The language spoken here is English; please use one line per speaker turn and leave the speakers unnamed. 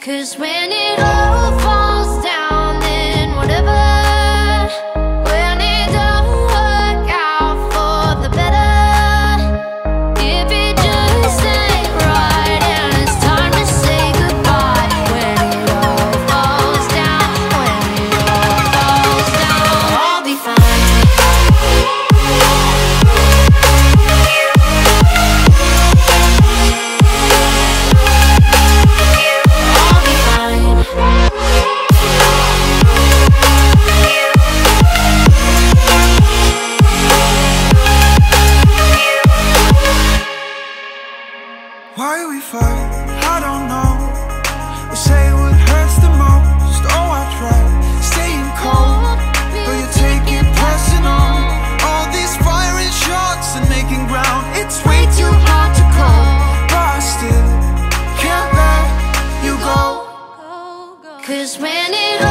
Cause when it all Why we fight? I don't know. We say what hurts the most. Oh, I try staying cold, but you take it personal. All these firing shots and making ground, it's way too hard to call. But I still can't let you go. Cause when it